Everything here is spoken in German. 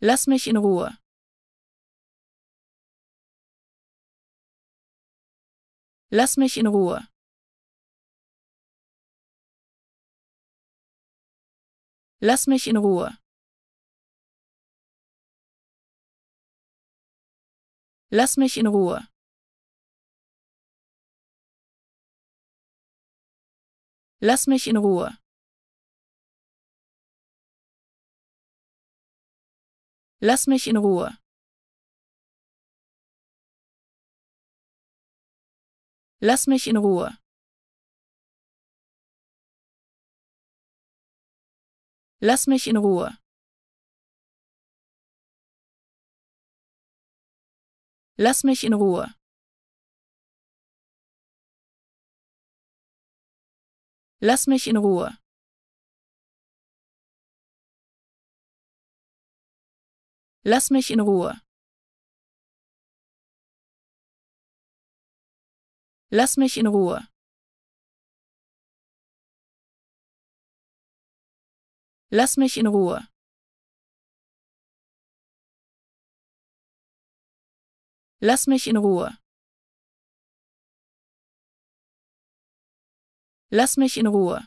Lass mich in Ruhe. Lass mich in Ruhe. Lass mich in Ruhe. Lass mich in Ruhe. Lass mich in Ruhe. Lass mich in Ruhe. Lass mich in Ruhe. Lass mich in Ruhe. Lass mich in Ruhe. Lass mich in Ruhe. Lass mich in Ruhe. Lass mich in Ruhe. Lass mich in Ruhe. Lass mich in Ruhe. Lass mich in Ruhe.